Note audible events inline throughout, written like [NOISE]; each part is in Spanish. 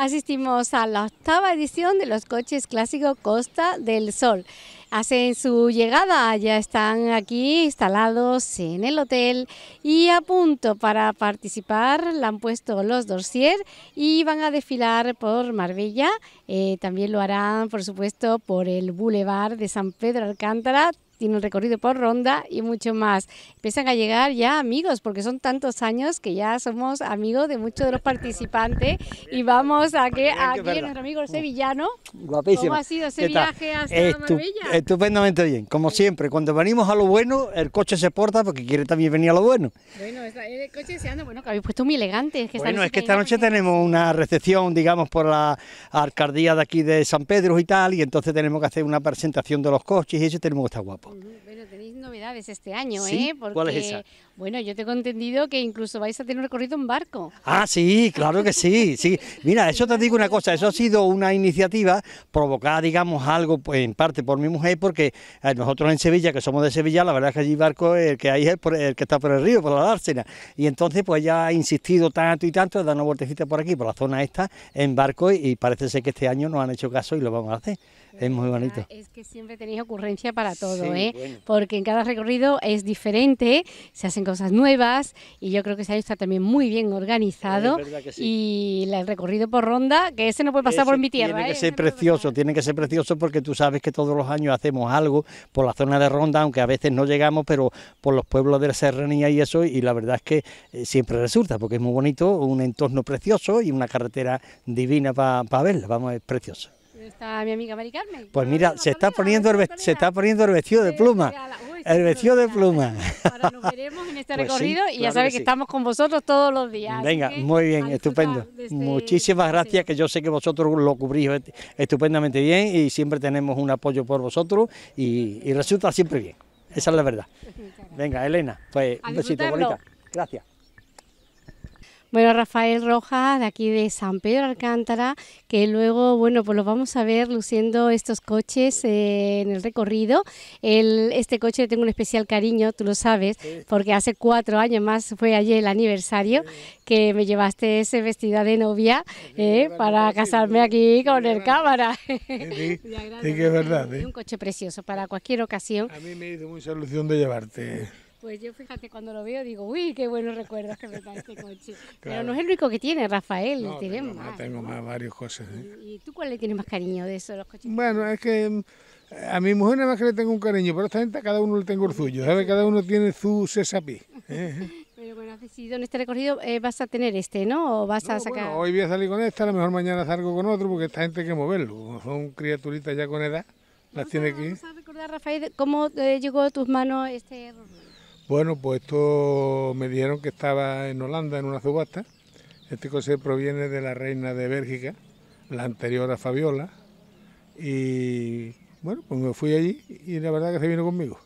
asistimos a la octava edición de los coches clásicos Costa del Sol. Hacen su llegada, ya están aquí instalados en el hotel y a punto para participar. Le han puesto los dossier y van a desfilar por Marbella. Eh, también lo harán, por supuesto, por el Boulevard de San Pedro Alcántara tiene un recorrido por ronda y mucho más. Empiezan a llegar ya amigos, porque son tantos años que ya somos amigos de muchos de los participantes y vamos a que aquí nuestro amigo el sevillano. Guapísimo. ¿Cómo ha sido ese viaje hasta Marbella? Estupendamente bien, como siempre. Cuando venimos a lo bueno, el coche se porta porque quiere también venir a lo bueno. Bueno, el coche se anda, bueno, que habéis puesto muy elegante. Es que bueno, es que esta noche tenemos una recepción, digamos, por la alcaldía de aquí de San Pedro y tal, y entonces tenemos que hacer una presentación de los coches y eso tenemos que estar guapos. Bueno, tenéis novedades este año, ¿Sí? ¿eh? Porque, ¿Cuál es esa? Bueno, yo tengo entendido que incluso vais a tener un recorrido en barco. Ah, sí, claro que sí, sí. Mira, eso te digo una cosa, eso ha sido una iniciativa provocada, digamos, algo pues, en parte por mi mujer, porque eh, nosotros en Sevilla, que somos de Sevilla, la verdad es que allí barco el que hay es el, que está por el río, por la dársena. Y entonces pues ya ha insistido tanto y tanto, dando una vueltecita por aquí, por la zona esta, en barco, y parece ser que este año nos han hecho caso y lo vamos a hacer. Es muy bonito. Es que siempre tenéis ocurrencia para todo, ¿eh? Porque en cada recorrido es diferente, se hacen cosas nuevas y yo creo que ese año está también muy bien organizado. Y el recorrido por ronda, que ese no puede pasar por mi tierra. Tiene que ¿eh? ser precioso, tiene que ser precioso porque tú sabes que todos los años hacemos algo por la zona de ronda, aunque a veces no llegamos, pero por los pueblos de la serranía y eso, y la verdad es que eh, siempre resulta, porque es muy bonito, un entorno precioso y una carretera divina para verla, vamos, es precioso está mi amiga Mari Carmen? Pues mira, se está poniendo el, se está poniendo el vestido de pluma. el vestido de pluma. Ahora nos veremos en este [LAUGHS] pues recorrido y ya sabes que, estamos con vosotros todos los días. Venga, muy bien, estupendo. Este Muchísimas gracias, que yo sé que vosotros lo cubrís estupendamente bien y siempre tenemos un apoyo por vosotros y, resulta siempre bien. Esa es la verdad. Venga, Elena, pues un besito bonita. Gracias. Bueno, Rafael Rojas, de aquí de San Pedro Alcántara, que luego, bueno, pues lo vamos a ver luciendo estos coches eh, en el recorrido. El, este coche le tengo un especial cariño, tú lo sabes, porque hace cuatro años más fue ayer el aniversario que me llevaste ese vestido de novia eh, para casarme aquí con el cámara. Sí, sí [LAUGHS] que es verdad. Es un coche precioso para cualquier ocasión. A mí me hizo mucha ilusión de llevarte. Pues yo fíjate, cuando lo veo digo, uy, qué buenos recuerdos que me da este coche. [LAUGHS] Pero no es el único que tiene, Rafael, no, tiene tengo más. Tengo más, varios cosas. ¿eh? ¿Y, tú cuál le tienes más cariño de eso, los coches? Bueno, es que mm, a mi mujer nada más que le tengo un cariño, pero a esta gente a cada uno le tengo el suyo, ¿sabes? Cada uno tiene su sesapí. ¿eh? [LAUGHS] Pero bueno, has decidido en este recorrido eh, vas a tener este, ¿no? ¿O vas a sacar...? Bueno, hoy voy a salir con esta, a lo mejor mañana salgo con otro, porque esta gente hay que moverlo. Son criaturitas ya con edad, las tiene que ir. Vamos a recordar, Rafael, cómo eh, llegó a tus manos este bueno, pues esto me dijeron que estaba en Holanda en una subasta. Este coche proviene de la reina de Bélgica, la anterior a Fabiola. Y bueno, pues me fui allí y la verdad que se vino conmigo.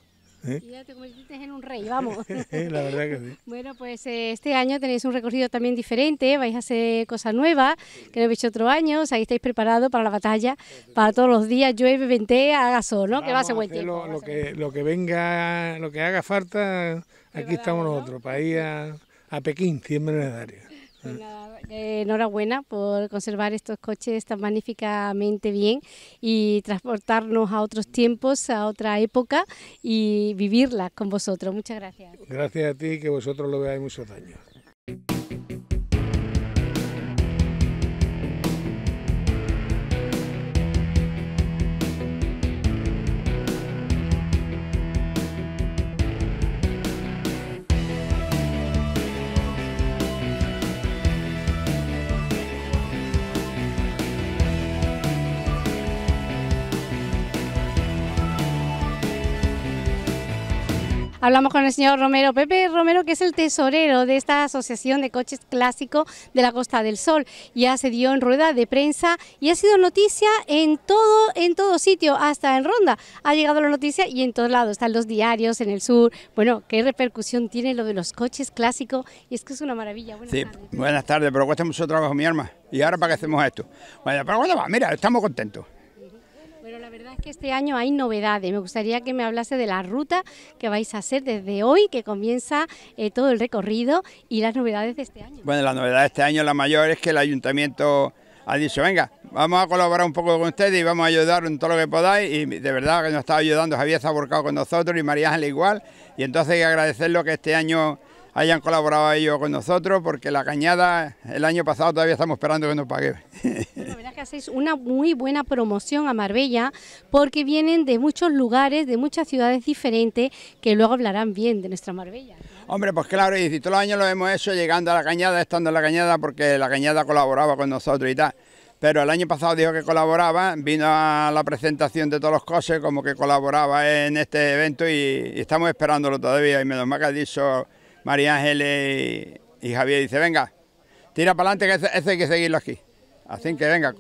¿Eh? Y ya te convertiste en un rey, vamos. [LAUGHS] la verdad que sí. Bueno, pues eh, este año tenéis un recorrido también diferente, vais a hacer cosas nuevas que no habéis hecho otro año, ahí estáis preparados para la batalla, para todos los días, llueve, ventea, haga sol, ¿no? que va a ser buen tiempo. Lo, que, lo que venga, lo que haga falta, aquí estamos nosotros, para ir a, a Pekín, 100 medallas. Pues enhorabuena por conservar estos coches tan magníficamente bien y transportarnos a otros tiempos, a otra época y vivirla con vosotros. Muchas gracias. Gracias a ti, que vosotros lo veáis muchos años. Hablamos con el señor Romero, Pepe Romero, que es el tesorero de esta asociación de coches clásicos de la Costa del Sol. Ya se dio en rueda de prensa y ha sido noticia en todo, en todo sitio, hasta en Ronda. Ha llegado la noticia y en todos lados, están los diarios, en el sur. Bueno, ¿qué repercusión tiene lo de los coches clásicos? Y es que es una maravilla. Buenas sí, tardes. buenas tardes, pero cuesta mucho trabajo, mi arma. ¿Y ahora para qué hacemos esto? Bueno, pero ¿cuándo va? Mira, estamos contentos. Es que este año hay novedades. Me gustaría que me hablase de la ruta que vais a hacer desde hoy, que comienza eh, todo el recorrido y las novedades de este año. Bueno, la novedad de este año, la mayor, es que el ayuntamiento ha dicho, venga, vamos a colaborar un poco con ustedes y vamos a ayudar en todo lo que podáis. Y de verdad que nos está ayudando, Javier se ha volcado con nosotros y María Ángel igual. Y entonces hay que agradecerlo que este año hayan colaborado ellos con nosotros, porque la cañada el año pasado todavía estamos esperando que nos pague. [LAUGHS] Hacéis una muy buena promoción a Marbella, porque vienen de muchos lugares, de muchas ciudades diferentes, que luego hablarán bien de nuestra Marbella. Hombre, pues claro, y todos los años lo hemos hecho llegando a la cañada, estando en la cañada, porque la cañada colaboraba con nosotros y tal. Pero el año pasado dijo que colaboraba, vino a la presentación de todos los coches como que colaboraba en este evento y, estamos esperándolo todavía. Y menos mal que ha dicho María Ángeles y, Javier, dice, venga, tira para adelante que ese, hay que seguirlo aquí. Así que venga,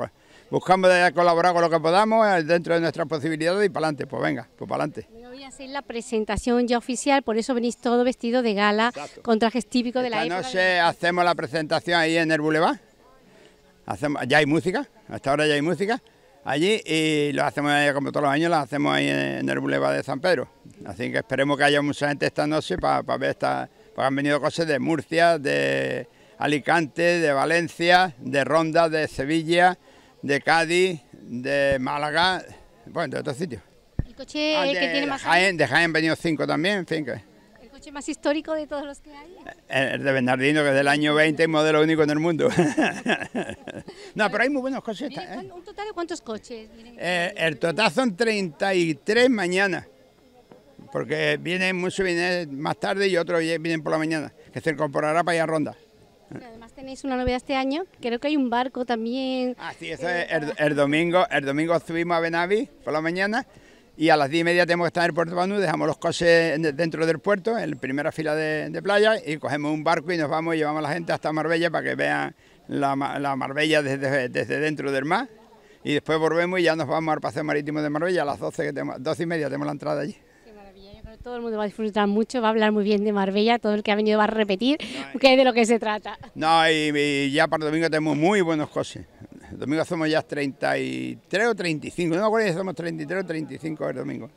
buscamos de colaborar con lo que podamos eh, dentro de nuestras posibilidades y para adelante, pues venga, pues para adelante. A hacer la presentación ya oficial, por eso venís todo vestido de gala, con trajes típicos de la época. No sé, hacemos la presentación ahí en el Boulevard. Hacemos, ya hay música, hasta ahora ya hay música allí y lo hacemos como todos los años, lo hacemos ahí en el Boulevard de San Pedro. Así que esperemos que haya mucha gente esta noche para ver esta, porque han venido cosas de Murcia, de Alicante, de Valencia, de Ronda, de Sevilla, de Cádiz, de Málaga, bueno, de otros sitios. ¿El coche ah, que tiene más Jaén, De Jaén han venido cinco también, en fin. ¿El coche más histórico de todos los que hay? El de Bernardino, que es del año 20 y modelo único en el mundo. [LAUGHS] no, pero hay muy buenos coches. ¿eh? ¿Un total de cuántos coches? Eh, el total son 33 mañana porque vienen muchos vienen más tarde y otros vienen por la mañana, que se incorporará para ir a ronda. Además tenéis una novedad este año, creo que hay un barco también. Ah, sí, eso es el, domingo, el domingo subimos a Benavi por la mañana y a las 10 y media tenemos que estar en el puerto Banú, dejamos los coches dentro del puerto, en la primera fila de, playa, y cogemos un barco y nos vamos y llevamos a la gente hasta Marbella para que vean la, Marbella desde, desde dentro del mar. Y después volvemos y ya nos vamos al paseo marítimo de Marbella a las 12, que tenemos, 12 y media tenemos la entrada allí todo el mundo va a disfrutar mucho, va a hablar muy bien de Marbella, todo el que ha venido va a repetir que es de lo que se trata. No, y, ya para el domingo tenemos muy buenos coches. El domingo hacemos ya 33 o 35, no me acuerdo si hacemos 33 o 35 el domingo.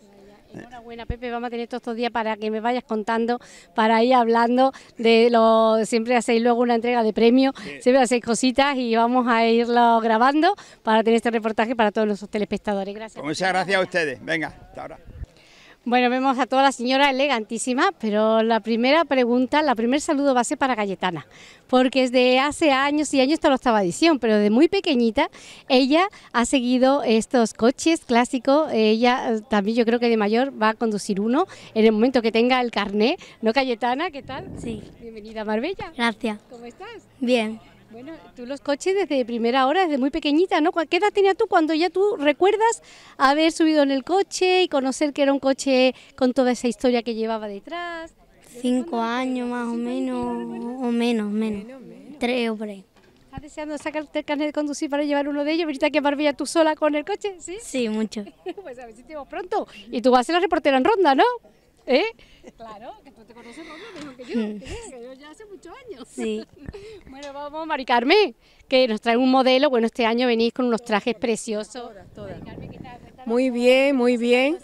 Enhorabuena, Pepe. Vamos a tener todos estos días para que me vayas contando, para ir hablando de lo. Siempre hacéis luego una entrega de premios, siempre hacéis cositas y vamos a irlo grabando para tener este reportaje para todos los telespectadores. Gracias. Pues muchas gracias a ustedes. Venga, hasta ahora. Bueno, vemos a toda la señora elegantísima, pero la primera pregunta, la primer saludo va a ser para Cayetana, porque desde hace años y años está lo estaba edición, pero de muy pequeñita ella ha seguido estos coches clásicos, ella eh, también yo creo que de mayor va a conducir uno en el momento que tenga el carné, ¿no Cayetana? ¿Qué tal? Sí. Bienvenida a Marbella. Gracias. ¿Cómo estás? Bien. Bueno, tú los coches desde primera hora, desde muy pequeñita, ¿no? ¿Qué edad tenías tú cuando ya tú recuerdas haber subido en el coche y conocer que era un coche con toda esa historia que llevaba detrás? Cinco años más o menos, o menos, menos, tres o por ahí. ¿Estás deseando sacarte el carnet de conducir para llevar uno de ellos? ¿Ahorita que Barbilla tú sola con el coche? Sí, sí mucho. [LAUGHS] pues a ver si te vamos pronto. Y tú vas a ser la reportera en ronda, ¿no? ¿Eh? Claro, que tú te conoces mejor que yo, que yo ya hace muchos años. Sí. [LAUGHS] bueno, vamos, Mari Carmen, que nos trae un modelo. Bueno, este año venís con unos trajes preciosos. Muy bien, muy bien.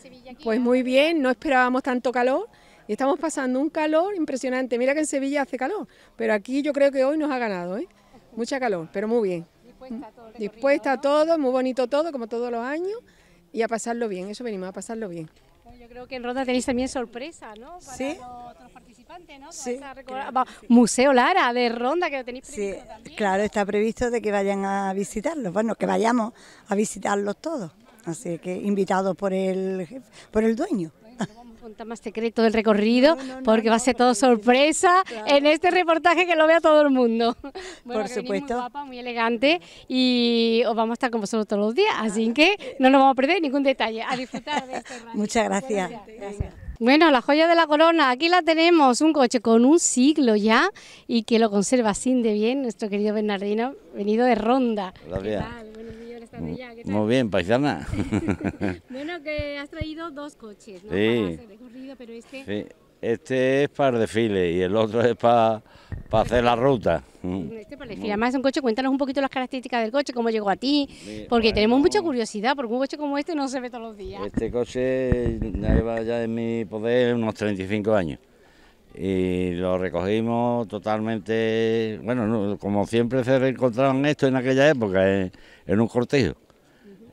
Pues muy bien, no esperábamos tanto calor. Y estamos pasando un calor impresionante. Mira que en Sevilla hace calor, pero aquí yo creo que hoy nos ha ganado, ¿eh? Mucha calor, pero muy bien. Dispuesta a todo, Dispuesta a todo muy bonito todo, como todos los años, y a pasarlo bien, eso venimos, a pasarlo bien. Yo creo que en Ronda tenéis también sorpresa, ¿no? Para sí. los participantes, ¿no? Sí. Museo Lara de Ronda que lo tenéis previsto sí, también. Claro, está previsto de que vayan a visitarlos, bueno, que vayamos a visitarlos todos. Así que invitados por el, por el dueño contar más secreto del recorrido, porque va a ser todo sorpresa en este reportaje que lo vea todo el mundo. [LAUGHS] Por supuesto. Muy guapa, muy elegante y os vamos a estar con vosotros todos los días, así que no nos vamos a perder ningún detalle. A disfrutar de este Muchas gracias. Bueno, la joya de la corona, aquí la tenemos, un coche con un siglo ya y que lo conserva así de bien nuestro querido Bernardino, venido de Ronda. Gracias. Muy bien, paisana. [LAUGHS] [LAUGHS] bueno, que has traído dos coches, ¿no? Sí. Para recorrido, pero este... Sí. Este es para el desfile y el otro es para, para hacer la ruta. Mm. Este para el desfile. Además es un coche, cuéntanos un poquito las características del coche, cómo llegó a ti, porque tenemos mucha curiosidad, porque un coche como este no se ve todos los días. Este coche lleva ya en mi poder unos 35 años y lo recogimos totalmente, bueno, no, como siempre se encontraban esto en aquella época, en, en un cortijo,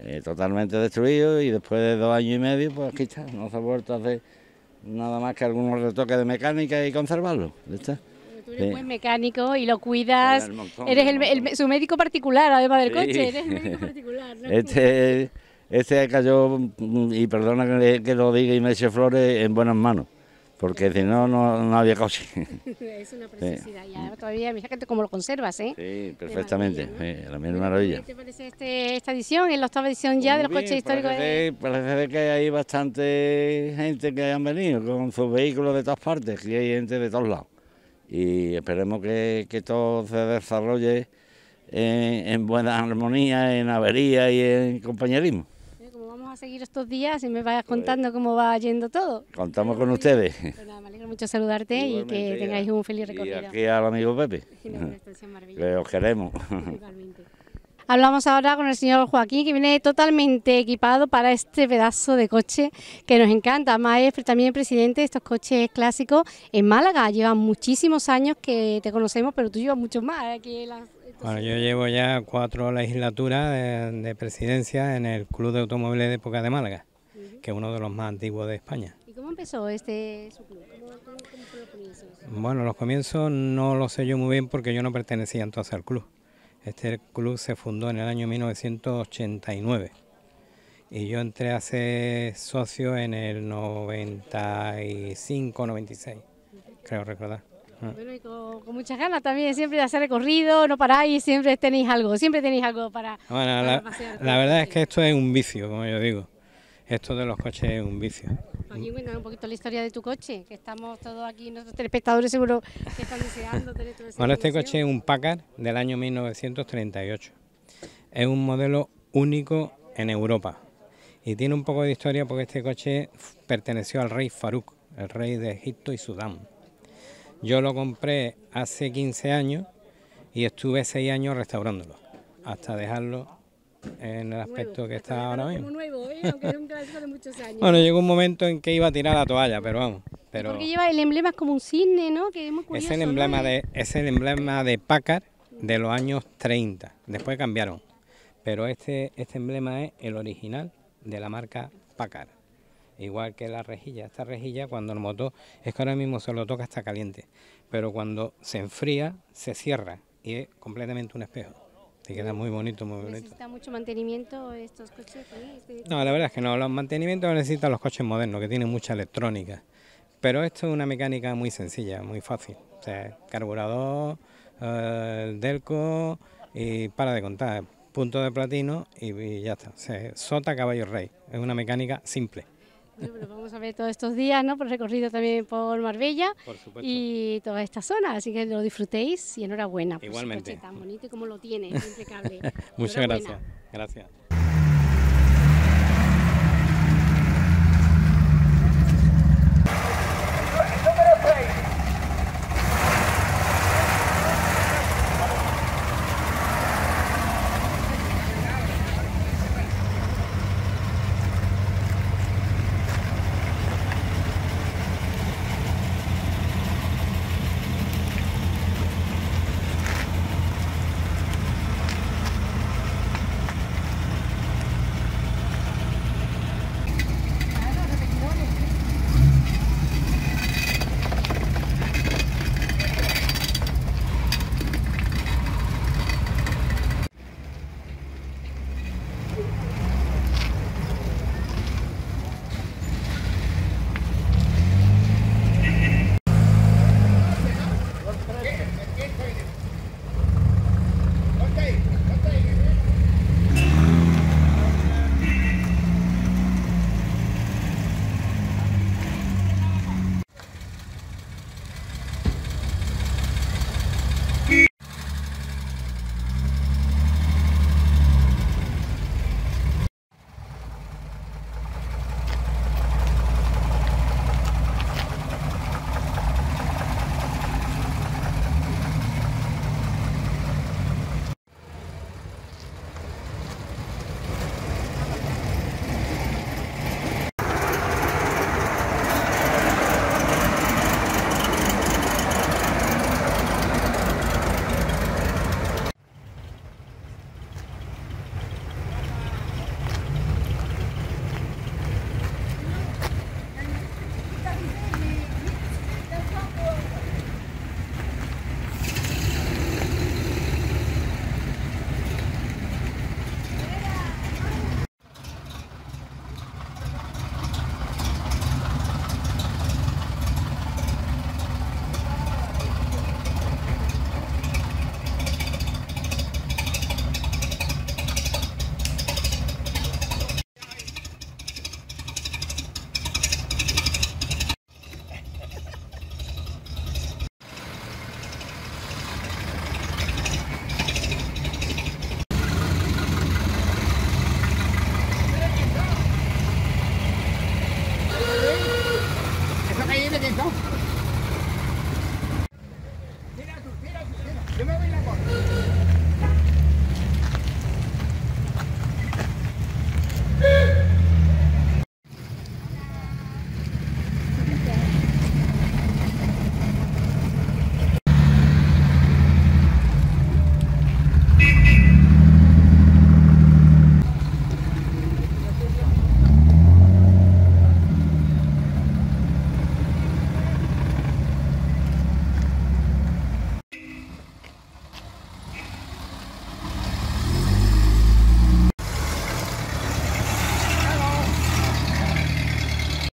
eh, totalmente destruido y después de dos años y medio, pues aquí está, no se ha vuelto a hacer nada más que algunos retoques de mecánica y conservarlo, está. Tú eres Sí. buen mecánico y lo cuidas. Era el montón, Eres el, el el- su médico particular, además del Sí. coche. Eres el [LAUGHS] médico particular, ¿no? Este, este cayó, y perdona que lo diga y me eche flores, en buenas manos, porque si no, no, no había coche. [LAUGHS] es una preciosidad. Ya todavía, mira que como lo conservas, ¿eh? Sí, perfectamente, maravilla, sí, la misma maravilla. ¿Qué te parece este- esta edición? Es la octava edición ya de los Muy coches históricos. de- Parece, parece que hay bastante gente que han venido con sus vehículos de todas partes, que hay gente de todos lados. Y esperemos que, que todo se desarrolle en, en buena armonía, en avería y en compañerismo. ¿Eh? Vamos a seguir estos días y me vayas contando cómo va yendo todo. Contamos con ustedes. Pues nada, me alegro mucho saludarte y que tengáis un feliz Y recorrido. aquí al amigo Pepe, [LAUGHS] En la que os queremos. Igualmente. Hablamos ahora con el señor Joaquín, que viene totalmente equipado para este pedazo de coche que nos encanta. Además, es también presidente de estos coches clásicos en Málaga. Lleva muchísimos años que te conocemos, pero tú llevas muchos más aquí en las- estos- Bueno, yo llevo ya cuatro legislaturas de, de presidencia en el Club de Automóviles de Época de Málaga, que es uno de los más antiguos de España. ¿Y cómo empezó este su club? ¿Cómo, cómo, cómo fue los comienzos? Bueno, los comienzos no lo sé yo muy bien porque yo no pertenecía entonces al club. Este club se fundó en el año 1989 y yo entré a ser socio en el 95, 96, creo recordar. Ah. Bueno, y con, con muchas ganas también, siempre de hacer recorrido, no paráis, siempre tenéis algo, siempre tenéis algo para, Bueno, para la, pasear verdad es que esto es un vicio, como yo digo. Esto de los coches es un vicio. Joaquín, cuéntame un poquito la historia de tu coche, que estamos todos aquí, nuestros telespectadores seguro que están deseando tener toda esa Bueno, este coche es un Packard del año 1938. Es un modelo único en Europa. Y tiene un poco de historia porque este coche perteneció al rey Farouk, el rey de Egipto y Sudán. Yo lo compré hace 15 años y estuve 6 años restaurándolo, hasta dejarlo en el aspecto que está ahora Como mismo. nuevo, ¿eh? aunque es un clásico de muchos años. Bueno, llegó un momento en que iba a tirar la toalla, pero vamos. Pero Porque lleva el emblema es como un cisne, ¿no? Que es curioso. es el emblema de es el emblema de Packard de los años 30. Después cambiaron, pero este este emblema es el original de la marca Packard. Igual que la rejilla, esta rejilla cuando el motor es que ahora mismo se lo toca está caliente, pero cuando se enfría se cierra y es completamente un espejo. Te queda muy bonito, muy bonito. Necesita mucho mantenimiento estos coches. No, la verdad es que no, los mantenimientos necesitan los coches modernos, que tienen mucha electrónica. Pero esto es una mecánica muy sencilla, muy fácil. O sea, carburador, eh, el delco y para de contar. Punto de platino y, y ya está. O sea, sota, caballo, rey. Es una mecánica simple. Bueno, pues vamos a ver todos estos días, ¿no? Por el recorrido también por Marbella Por y toda esta zona. Así que lo disfrutéis y enhorabuena. por ese Igualmente. coche tan bonito y como lo tiene, [LAUGHS] impecable. Muchas gracias. Gracias.